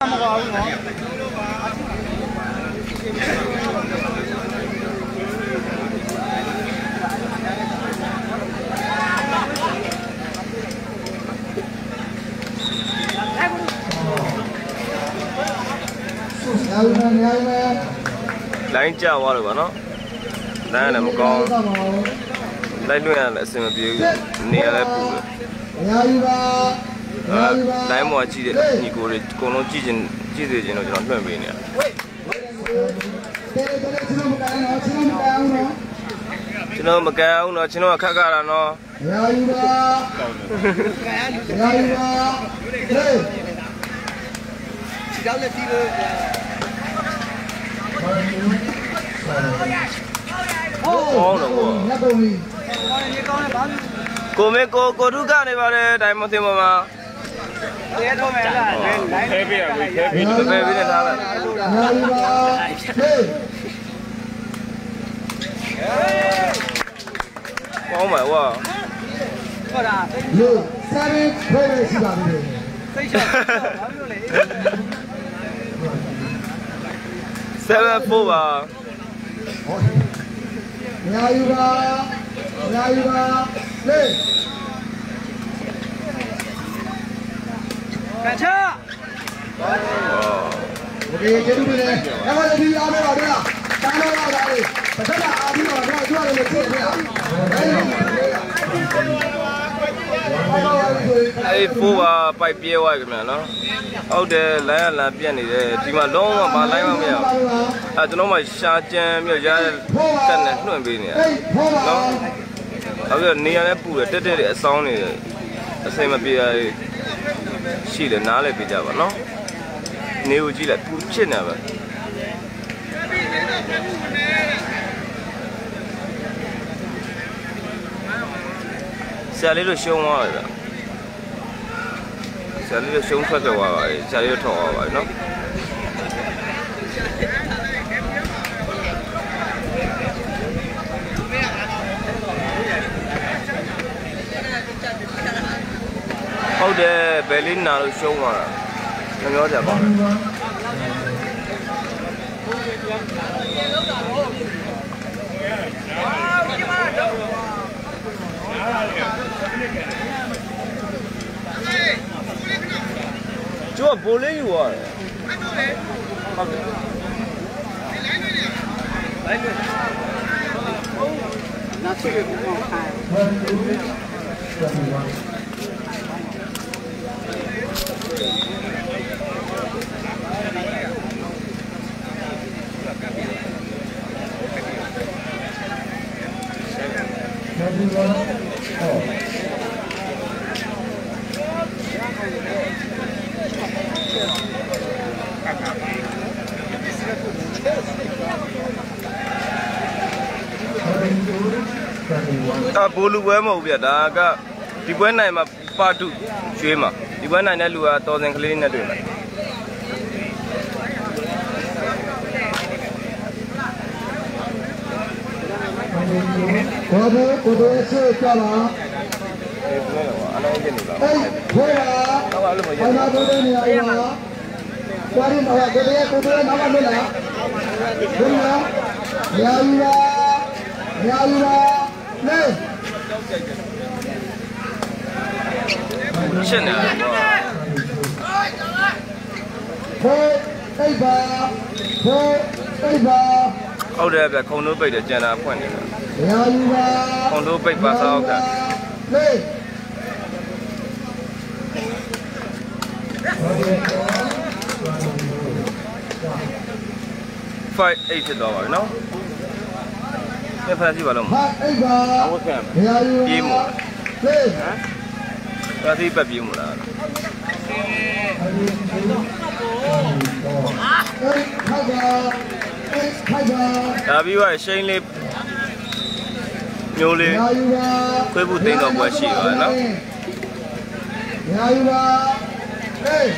မပါဘူးနော်ညာဝင်ညာဝင်လိုင်းကျသွားလို့ပါနော်လိုင်းက လည်းမကောင်းလိုက်လွှင့်ရလည်းအဆင်မပြေဘူးနေရာလည်းပူတယ်ညာယူပါအဲလိုင်းမော်ကြည့်တဲ့ညီကိုတွေအကုန်လုံးကြည့်ချင်းကြည့်စေချင်တော့ကျွန်တော်လွှင့်ပေးနေရတဲတဲချင်းမကန်နော်ချင်းမကန်နော်ကျွန်တော်မကန်အောင်တော့ကျွန်တော်ကခက်ခါတာနော်ညာယူပါညာယူပါဟေးကြောက်လက်တီးလို့ဟုတ်ညတ်ကုန်ပြီကောင်းနေကောင်းနေဘာလို့ကိုမေကိုကိုထုကနေပါတယ်တိုင်မသိမမှာ ရဲတော့မယ်လားလိုင်းလိုင်းခဲပြရပြီခဲဘယ်ဘယ်ပြီးနေသားလဲညာယူပါဟေးကောင်းပါဝါဟုတ်လားလို့စားရင်ခွဲရရှိပါသေးတယ်စိတ်ချဘာလို့လဲ74ပါညာယူပါညာယူပါဟေး ကချာ โอเคကျေးဇူးတင်တယ်။နောက်တစ်ပြီးအားပေးပါဗျာ။တားလို့ရတာလေ။တစ်ခါအားပြီးတော့တော့ကျွတ်လို့ဖြစ်ဗျာ။အဲဒီ အဲ့4ပါပိုက်ပြဲသွားပြီခင်ဗျာနော်ဟုတ်တယ်လိုင်းကလမ်းပြက်နေတယ်ဒီမှာလုံးဝဘာလိုင်းမှမရဘူးအဲကျွန်တော်မှရှာကြမ်းမြို့ရတဲ့တက်နဲ့လွှင့်ပေးနေရ အေးဖောပါ နော်ဟုတ်ကဲ့နေရာလည်းပူတယ်တက်တက်တွေအဆောင်နေတယ်အစိမ်မပြေရ ရှိတယ်နားလည်းပြကြပါနော်နေကိုကြည့်လိုက်ပူချစ်နေပါဆရာလေးတို့ရှုံးသွားတယ်ဗျဆရာလေးတို့ရှုံးထွက်သွားပါပြီဆရာလေးတို့ထောက်သွားပါပြီနော်ဟုတ်တယ် ဘယ်လေးနာလို့ရှုံးသွားတာမပြောကြပါဘူးကျော်ဘိုးလေးယူရတယ်ဟုတ်တယ်နာချီကိုခိုင်း ဒါဘိုးလူပွဲမဟုတ်ဘူးဗျဒါကဒီပွဲနိုင်မှာပါတုရွှေးမှာဒီပွဲနိုင်တဲ့လူကတော်စင်ကလေးနဲ့တွေ့မှာ ဘောဘကိုတို့ဆွေးကြပါဒီပွဲတော့အလုံးကျနေပါအေးဖောပါဟုတ်ပါလို့မရဘာသာတို့နေရာယူပါကွာရင်တော့ကိုတို့ကိုတို့နာမလို့လားဘုရားညာယူပါညာယူပါလေရှင်းနေတယ်ကွာဖောအိပ်ပါဖောအိပ်ပါဟုတ်တယ်ဗျခုံတို့ပိတ်တယ်ကျန်တာဖွင့်နေတ ယ်ညာယူပါခုံတို့ပိတ်ပါစောက်ကလေ5 8ဖြစ်သွားပါပြီနော်ပြဖက်ကြည့်ပါလို့ဟာအိပ်ပါအဝတ်ခံမယ်ညာယူပါပြေးမို့လေပါတိပတ်ပြေးမို့လားအေးခိုက်ပါအေးခိုက်ပါဒါပြီးတော့ရှိန်လေး မျိုးလေးခွေးဘူးသိန်းတော်ပွဲရှိပါတယ်နော်။ညာယူပါ။ဟေး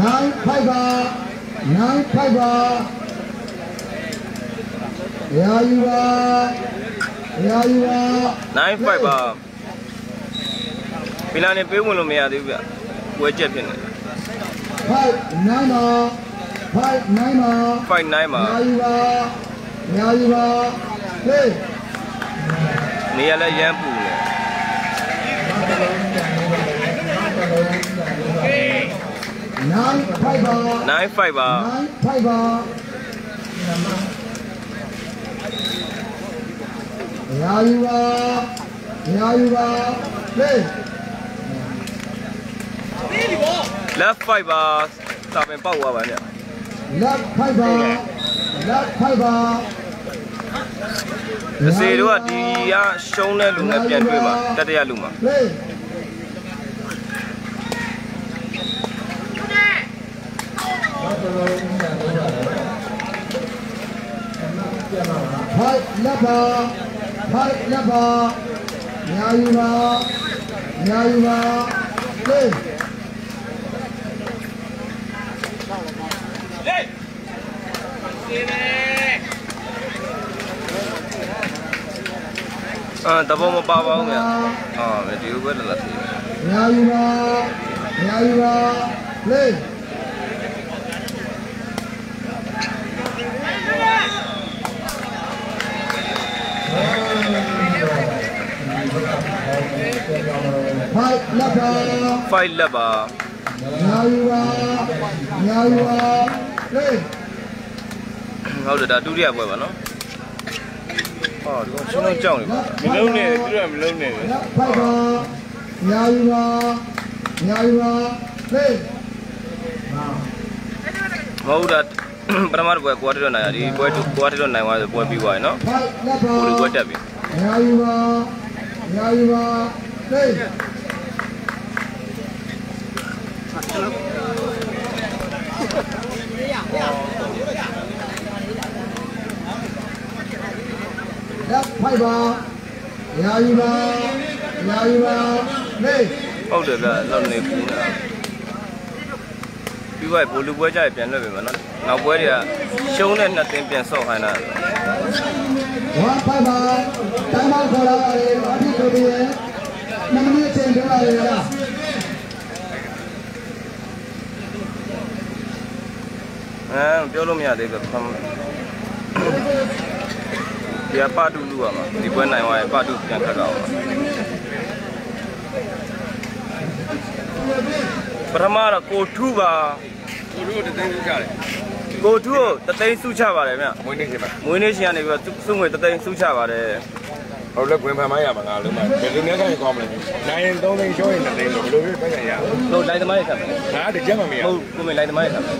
နိုင်ဖိုက်ပါနိုင်ဖိုက်ပါရာယူပါရာယူပါနိုင်ဖိုက်ပါဘီလာနေပေးဝင်လို့မရသေးဘူးဗျဝဲချက်ဖြစ်နေတယ် 5 9မှာ5 9မှာ5 9မှာညာယူပါညာယူပါဟေးနေရာလည်းရမ်းပူနေ9 5ပါ9 5ပါ9 5ပါညာယူပါညာယူပါဟေး left 5ပါစာပင်ပေါက်သွားပါဗျလက်ဖိုက်ပါလက်ဖိုက်ပါအစီတို့ကဒီကရှုံးတဲ့လူနဲ့ပြန်တွေ့မှာတတရလူမှာဟေးဖိုက်လက်ပါဖိုက်လက်ပါညာယူပါညာယူပါဟေး အာတဘောမပါပါဘူးဗျအာဒီလိုပဲလာသေးတယ်ညာယူပါညာယူပါဟေးဖိုက်လက်ပါ5လက်ပါညာယူပါညာယူပါ ဟေးဟုတ်တယ်ဒါဒုတိယပွဲပါနော်ဟောဒီကရှင်းတော့ကြောက်နေပါမလုံးနဲ့သူတို့ကမလုံးနဲ့လက်ဖိုက်ပါညာယူပါညာယူပါဟေးမဟုတ်တာပထမတစ်ပွဲကွာတက်တော့နိုင်ရဒီပွဲတူကွာတက်တော့နိုင်သွားဆိုပွဲပြီးသွားရနော်ဖိုက်လက်ပါကိုလိုပွဲတက်ပြီညာယူပါညာယူပါဟေး လက်ဖိုက်ပါညာယူပါညာယူပါဟေးဟုတ်တယ်ဗျလောက်နေပူနေတာပြီးသွားပိုလူပွဲကြရပြန်လွတ်ပြီမနော်နောက်ပွဲတွေကရှုံးတဲ့နှစ်သင်းပြန်ဆော့ခိုင်းတာဝါဖိုက်ပါတိုင်းမောက်ခေါ်လာတယ်အဖြစ်ဆိုပြီးရင်နမနစ်ချင်းပြောရတယ်လားအဲပြောလို့မရသေးဘူးဖမ်း ဒီအပါတူလူရမှာဒီပွဲနိုင်သွားရင်ပါတူပြန်ခတ်တော့ပထမတော့ကိုထူပါသူတို့တသိန်းကြတယ်ကိုထူကိုတသိန်းစုချပါတယ်ဗျမွေးနေ့ချိန်မှာမွေးနေ့ရှင်ကနေပြီးတော့စုငွေတသိန်းစုချပါတယ်ဟုတ်လဲခွင်ဖန်မရမှာငါလုံးမဘယ်လိုများကနေကောင်းမလဲနိုင်ရင်3သိန်းရှောရင်3သိန်းလို့ဘယ်လိုပဲပြန်ရရလို့လိုက်သမားရခတ်မယ်ငါတကြက်မှမရဟုတ်ကိုမေလိုက်သမားရခတ်မယ်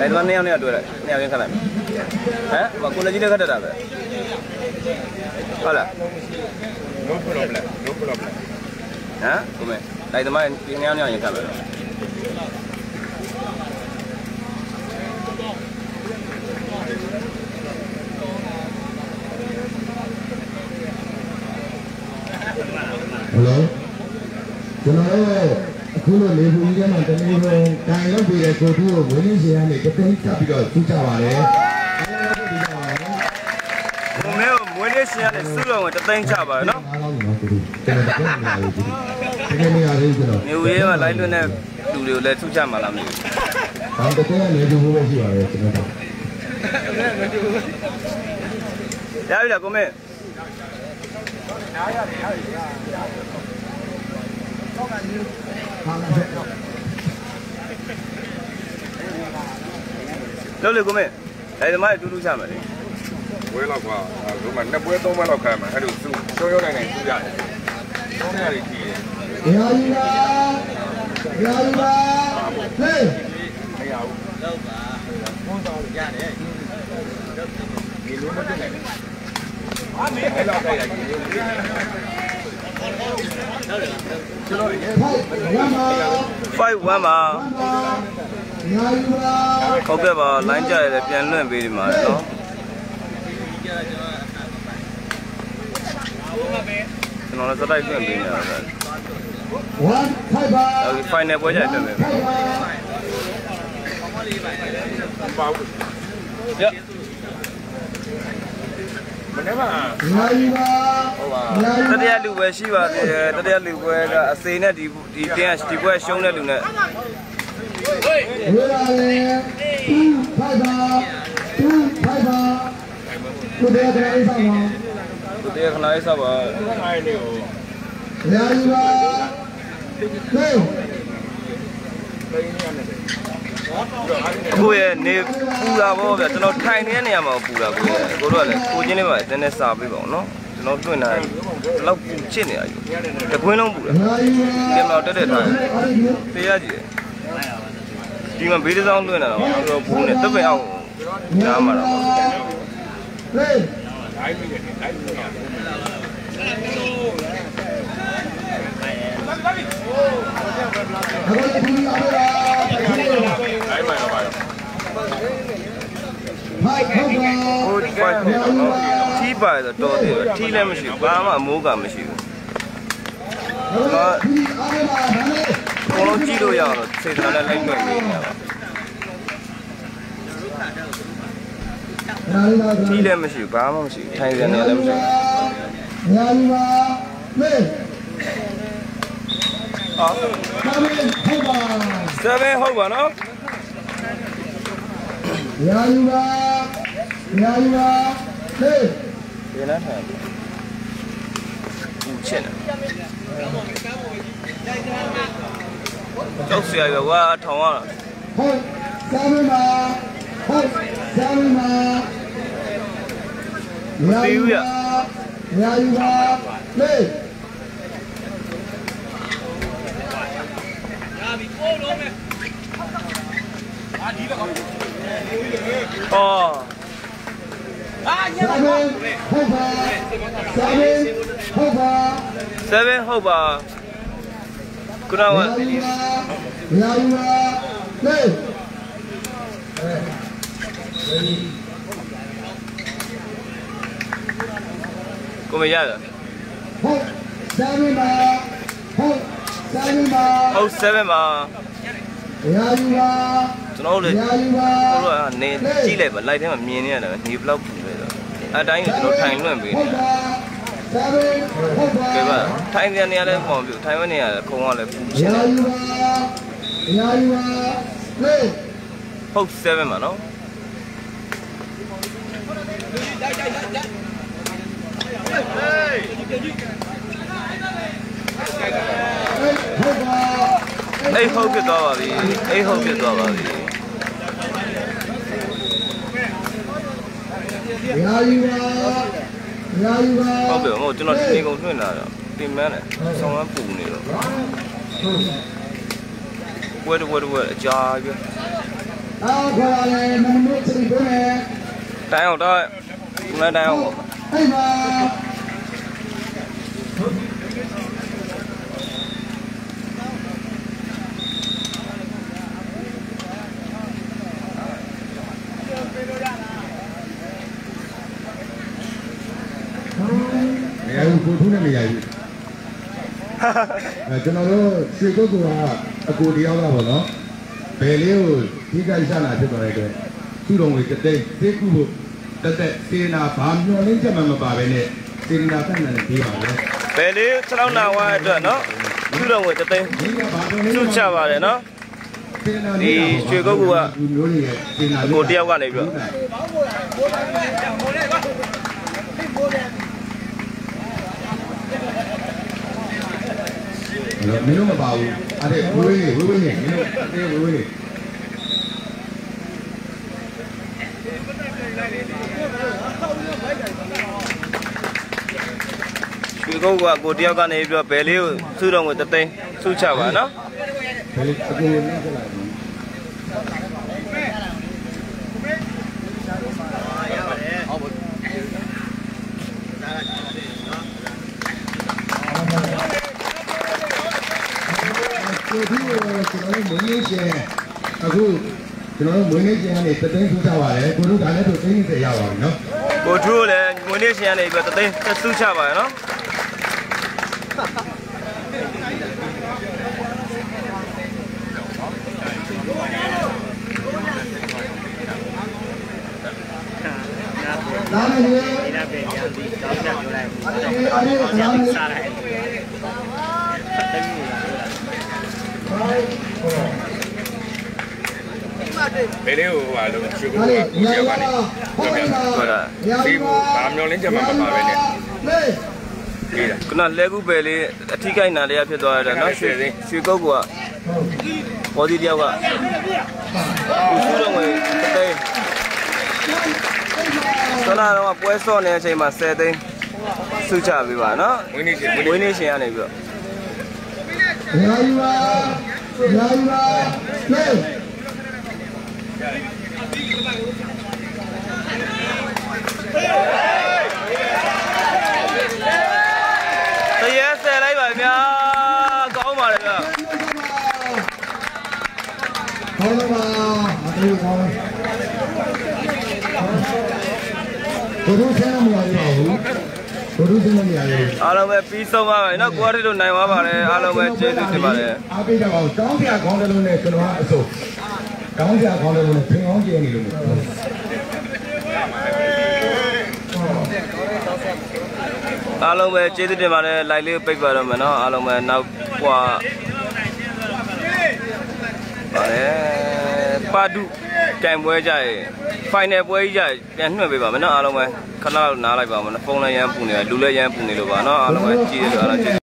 လိုက်သမားနှစ်ယောက်နဲ့တွေ့လိုက်နှစ်ယောက်ရင်းခတ်လိုက်မယ်ဟမ်ကိုလည်းကြီး လည်းခတ်တတ်တာပဲဟုတ်လား no problem no problem ဟမ်ကိုမေလိုက်သမားဒီနှစ်ယောက်နဲ့ရင်းခတ်မယ်ဟယ်လိုကျွန်တော်တို့အခုလိုလေဘူးကြီးထဲမှာတနေ့လုံးတိုင်လောက်ပြီးတဲ့ကိုတူကိုဝင်းနေစီကနေတသိန်းကပ်ပြီးတော့သူ့ကြပါလေအားလုံး ဒီတော့ကိုမေကိုမွေးနေ့ရှင်ကနေစုတော်ဝင်တသိန်းချပါတယ်နော်အားလုံးတော့ကိုတူကျွန်တော်တကယ်မလာဘူးဒီတကယ်နေရာလေးကျွန်တော်နေဦးရေးမှာလိုက်လွတ်တဲ့လူတွေကိုလည်းစုချမှာလားမသိဘူးဘာတကယ်နေကြဘူးပဲရှိပါရဲ့ကျွန်တော်ရပြီလားကိုမေလို့လေကိုမေလိုက်သမားတူတူချမယ်လေ ဝဲတော့ကွာဒီမှာနှစ်ပွဲသုံးပွဲလောက်ခံမှာအဲ့လိုစုရှောရောနိုင်နိုင်စုရတယ်သုံးရည်ကြီးတယ်ရာယူပါရာယူပါဟေးမရဘူးလောက်ပါဘုန်းတော်ရတယ်ဒီလိုမတင်နိုင်ဘူးအားမေးအဲ့လောက်တိုက်ရကြီးကျွန်တော်ရေဖိုက်ဝမ်းပါ5 1ပါဝမ်းပါရာယူပါဟုတ်ကဲ့ပါလိုင်းကြရတယ်ပြန်လွှင့်ပေးဒီမှာနော် ကျွန်တော်လည်းစတိုက်လွှင့်ပေးနေတာပဲဝမ်းဖိုက်ပါအဲဒီ final ပွဲကြရတယ်ပြန်ပေးမယ်ဖိုက်ပါပါဘူးရမနေ့ကညာယူပါဟုတ်ပါညာယူတပါတိယလူပဲရှိပါသေးတယ်တတိယလူပွဲကအစေနဲ့ဒီဒီတင်းကဒီပွဲရှုံးတဲ့လူနဲ့ဝေလာလေ2 5ပါ2 5ပါကိုတဲ့ကလေးဆောင်ပါ တတိယခဏလေးစောက်ပါငါးနေကိုညာယူပါဟေးပိန်းနေရတယ်ကိုရဲ့နေပူတာပေါ့ဗျာကျွန်တော်ထိုင်နေတဲ့နေရာမှာပူတာကိုရဲ့ကိုတို့ကလည်းကိုချင်းလေးပါနည်းနည်းစာပေးပါဦးနော်ကျွန်တော်တွင်တာဒီလောက်ပူချစ်နေတာကြီးတကွင်းလုံးပူတာညာယူပါပြန်တော့တက်တက်ထားတေးရကြည့်ဒီမှာဘေးတစ်စောင်းတွင်တာတော့တော့ပူနေတက်ပင်အောင်နားမှာတော့ဟေး တိုင်းမိတယ်တိုင်းမိတယ်အခုဒီအားရတိုင်းမှာတော့ပါဖိုက်ဟုတ်ပါဟိုဖိုက်နေတော့နော်ထီးပါဆိုတော့တယ်ထီးလည်းမရှိဘူးဘာမှအမိုးကမရှိဘူးအခုဒီအားရပါဒါနဲ့အကုန်လုံးကြည့်လို့ရအောင်လို့စေတနာနဲ့လိုက်တွေ့နေရတာညာယူပါ ထီးလည်းမရှိဘူးဘာမှမရှိဘူးထိုင်ပြန်နေလည်းမရှိဘူးညာယူပါဟေးအာကာမင်းဟုတ်ပါ7ဟုတ်ပါနော်ညာယူပါညာယူပါဟေးဒီနေ့ထိုင်ပူချစ်နေတော့ဆရာကဝါထောင်ရတာဟုတ်ကာမင်းပါဟုတ်ကာမင်းပါ ညာယူပါညာယူပါဟေးအော်ကာမင်းဟုတ်ပါကာမင်းဟုတ်ပါ7ဟုတ်ပါခုနကညာယူပါညာယူပါဟေး ကိုမရတာဟုတ်ကာမင်းပါဟုတ်ကာမင်းပါဟုတ်7ပါညာယူပါကျွန်တော်တို့လည်းညာယူပါတို့ကနေကြည့်လိုက်ပါလိုက်ထဲမှာမြင်နေရတယ်နေဘလောက်ပူလဲဆိုအတိုင်းကိုကျွန်တော်ထိုင်လွင့်ပေးဟုနေတ်တာပါကာမင်းဟုတ်ပါကဲပါထိုင်ပြန်နေရလဲပေါ့ပြထိုင်ဝင်နေရလဲခုံကလည်းပူချင်ညာတယ်ယူပါညာယူပါဟေးဟုတ်7ပါနော် ဟုတ်ပါ အိတ်ဟုတ်ပြသွားပါပြီအိတ်ဟုတ်ပြသွားပါပြီညာယူပါညာယူပါဟုတ်ပြီဟိုကျွန်တော်ဒီနေကုန်လွင့်လာတော့ပြင်မန်းတယ်ဆောင်းဝမ်းပူနေတော့ဝဲတဝဲတဝဲအကြာပြအားခေါ်လာလေမနမချီကိုနေတိုင်အောင်တော့ဒီမှာတိုင်အောင်အဲ့ပါမရ ဘူးကိုထုံးနဲ့မရဘူးအဲကျွန်တော်တို့ရွှေကုတ်ကအကိုတယောက်ကပေါ့နော်ဘယ်လေးကိုဒီကိစ္စနာဖြစ်သွားတဲ့အတွက်သူ့တော်ဝင်တစ်သိန်းသိခုဖို့တက်တက်စေနာဘာမျောလင်းချက်မှမပါပဲနဲ့စေနာတတ်နေတယ်ပြောပါလေဘယ်လေး6လောက်နာဝါအတွက်နော်သူ့တော်ဝင်တသိန်းဒီကဘာမျောလင်းသူ့ချပါတယ်နော်စေနာဒီရွှေကုတ်ကလူမျိုးတွေရဲ့စေနာကိုတယောက်ကနေပြီးတော့ တော့မင်းတို့မပါဘူးအဲ့ဒါဝေးဝေးဝေးဝေးနေမင်းတို့အဲ့ဝေးဝေးနေရွှေကုတ်ကကိုတယောက်ကနေပြီးတော့ဘယ်လေးကိုသူ့တော်ဝင်တသိန်းသူ့ချပါနော်ဘယ်လိုအကိုနဲ့ဆက်လာပြီ ကိုဒီကိုကျွန်တော်တို့မွေးနေ့ရှင်အခုကျွန်တော်တို့မွေးနေ့ရှင်ကနေတသိန်းထူးကြပါတယ်ကိုတို့ဒါလည်းတို့သိန်း30ရပါပြီနော်ကိုထူးကိုလည်းငွေနေ့ရှင်ကနေပြီးတော့တသိန်းသူ့ချပါရနော်နားမယ်လေဒီတော့ပြန်ပြန်ပြီးတော့ပြန်ပြောလိုက်အားလေးအားလေးနားမယ်လေစားလိုက်တယ်မြူလာ ဘယ်လေးကိုဟာလို့ရွှေကိုအားကလေးကိုညာကြောက်ပါကနေဟုတ်ကဲ့ပါဒီကိုဗာမျောလင်းချက်မှာမပါပဲနဲ့လေပြေးတာခုနလဲကူပဲလေးအထီးကိုက်နာလေးဖြစ်သွားရတာနော်ရွှေရွှေကုတ်ကပေါ်ဒီတယောက်ကဦးစုလုံးဝင်တဲ့ဆလာတော့ပွဲစော့နေတဲ့အချိန်မှာ10သိန်းစုချပေးပါနော်ဝင်းနေရှင်ဝင်းနေရှင်ကနေပြီးတော့ ညာယူပါညာယူပါလေတရေဆယ်လိုက်ပါဗျာကောင်းပါလေ အားလုံးပဲပြီးဆုံးပါမယ်နော်ကိုရထတို့နိုင်သွားပါတယ်အားလုံးပဲကျေးဇူးတင်ပါတယ်အားပေးကြပါဦးတောင်းပြခေါင်းတစ်လုံးနဲ့ကျွန်တော်ကအစိုးတောင်းပြခေါင်းတစ်လုံးနဲ့ဖင်အောင်ကျင်းနေလို့မဟုတ်ဘူးအားလုံးပဲကျေးဇူးတင်ပါတယ် live လေးကိုပိတ်ပါတော့မယ်နော်အားလုံးပဲနောက်ကွာပါတယ်ပါဒု ကံပွဲကြရဲ့ final ပွဲကြီးကြရဲ့ပြန်နှွှဲပေးပါမယ်နော်အားလုံးပဲခဏလောက်နားလိုက်ပါမယ်နော်ဖုန်းလည်းရမ်းပူနေတယ်လူလည်းရမ်းပူနေလို့ပါနော်အားလုံးပဲကြည့်ရလို့အားလုံးကျေးဇူး